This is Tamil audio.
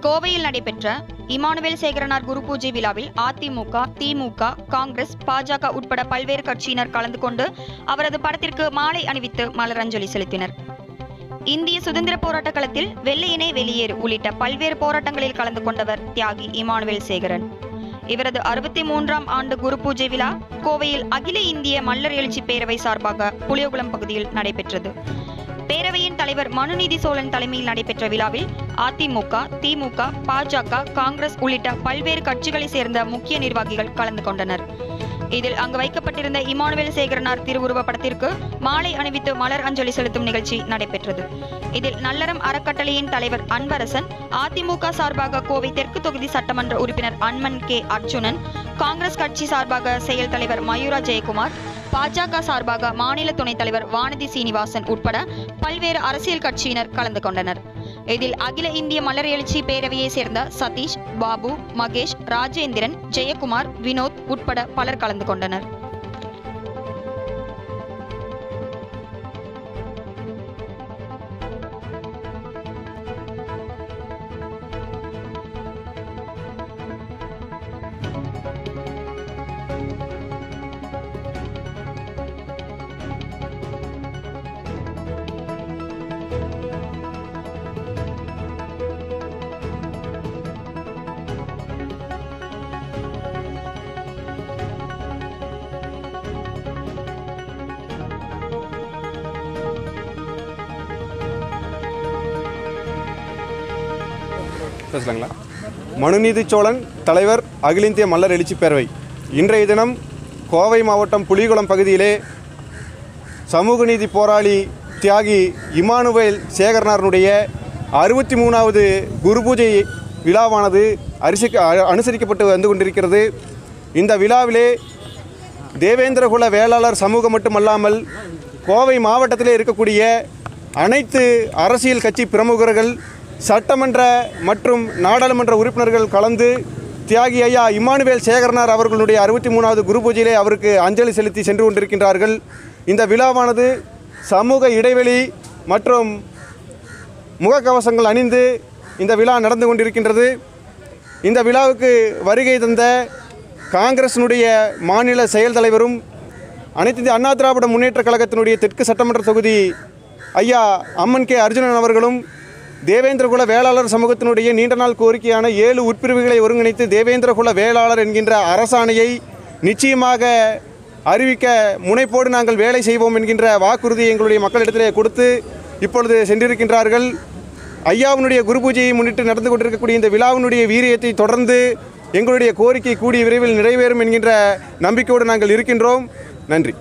கோவையில் நடைபெற்ற இமானுவேல் சேகரனார் குரு பூஜை விழாவில் அதிமுக திமுக காங்கிரஸ் பாஜக உட்பட பல்வேறு கட்சியினர் கலந்து கொண்டு அவரது படத்திற்கு மாலை அணிவித்து மலரஞ்சலி செலுத்தினர். இந்திய சுதந்திர போராட்ட களத்தில் வெள்ளையினை வெளியேறு உள்ளிட்ட பல்வேறு போராட்டங்களில் கலந்து கொண்டவர் தியாகி இமானுவேல் சேகரன். இவரது அறுபத்தி மூன்றாம் ஆண்டு குரு பூஜை விழா கோவையில் அகில இந்திய மல்லர் எழுச்சி பேரவை சார்பாக புளியகுளம் பகுதியில் நடைபெற்றது. பேரவையின் தலைவர் மனுநீதி சோழன் தலைமையில் நடைபெற்ற விழாவில் அதிமுக திமுக பாஜக காங்கிரஸ் உள்ளிட்ட பல்வேறு கட்சிகளைச் சேர்ந்த முக்கிய நிர்வாகிகள் கலந்து கொண்டனர். இதில் அங்கு வைக்கப்பட்டிருந்த இமானுவேல் சேகரனார் திருவுருவ படத்திற்கு மாலை அணிவித்து மலர் அஞ்சலி செலுத்தும் நிகழ்ச்சி நடைபெற்றது. இதில் நல்லறம் அறக்கட்டளையின் தலைவர் அன்பரசன் அதிமுக சார்பாக கோவை தெற்கு தொகுதி சட்டமன்ற உறுப்பினர் அன்மன் கே அர்ஜுனன் காங்கிரஸ் கட்சி சார்பாக செயல் தலைவர் மயூரா ஜெயக்குமார் பாஜக சார்பாக மாநில துணைத் தலைவர் வானதி சீனிவாசன் உட்பட பல்வேறு அரசியல் கட்சியினர் கலந்து கொண்டனர். இதில் அகில இந்திய மலர் எழுச்சி பேரவையை சேர்ந்த சதீஷ் பாபு மகேஷ் ராஜேந்திரன் ஜெயக்குமார் வினோத் உட்பட பலர் கலந்து கொண்டனர். பேசலாங்களா? மனுநீதி சோழன் தலைவர் அகில இந்திய மல்லர் எழுச்சி பேரவை. இன்றைய தினம் கோவை மாவட்டம் புலிகுளம் பகுதியிலே சமூக நீதி போராளி தியாகி இமானுவேல் சேகரனாரனுடைய அறுபத்தி மூணாவது குரு பூஜை விழாவானது அரிசிக்க அனுசரிக்கப்பட்டு வந்து கொண்டிருக்கிறது. இந்த விழாவிலே தேவேந்திரகுல வேளாளர் சமூகம் மட்டுமல்லாமல் கோவை மாவட்டத்திலே இருக்கக்கூடிய அனைத்து அரசியல் கட்சி பிரமுகர்கள் சட்டமன்ற மற்றும் நாடாளுமன்ற உறுப்பினர்கள் கலந்து தியாகி ஐயா இம்மானுவேல் சேகரனார் அவர்களுடைய அறுபத்தி மூணாவது குரு பூஜையிலே அவருக்கு அஞ்சலி செலுத்தி சென்று கொண்டிருக்கின்றார்கள். இந்த விழாவானது சமூக இடைவெளி மற்றும் முகக்கவசங்கள் அணிந்து இந்த விழா நடந்து கொண்டிருக்கின்றது. இந்த விழாவுக்கு வருகை தந்த காங்கிரசினுடைய மாநில செயல் தலைவரும் அனைத்து இந்திய அண்ணா திராவிட முன்னேற்றக் கழகத்தினுடைய தெற்கு சட்டமன்ற தொகுதி ஐயா அம்மன் கே அர்ஜுனன் அவர்களும் தேவேந்திரகுல வேளாளர் சமூகத்தினுடைய நீண்ட நாள் கோரிக்கையான ஏழு உட்பிரிவுகளை ஒருங்கிணைத்து தேவேந்திரகுல வேளாளர் என்கின்ற அரசாணையை நிச்சயமாக அறிவிக்க முனைப்போடு நாங்கள் வேலை செய்வோம் என்கின்ற வாக்குறுதியை எங்களுடைய மக்களிடத்திலே கொடுத்து இப்பொழுது சென்றிருக்கின்றார்கள். ஐயாவினுடைய குரு பூஜையை முன்னிட்டு நடந்து கொண்டிருக்கக்கூடிய இந்த விழாவினுடைய வீரியத்தை தொடர்ந்து எங்களுடைய கோரிக்கை கூடிய விரைவில் நிறைவேறும் என்கின்ற நம்பிக்கையோடு நாங்கள் இருக்கின்றோம். நன்றி.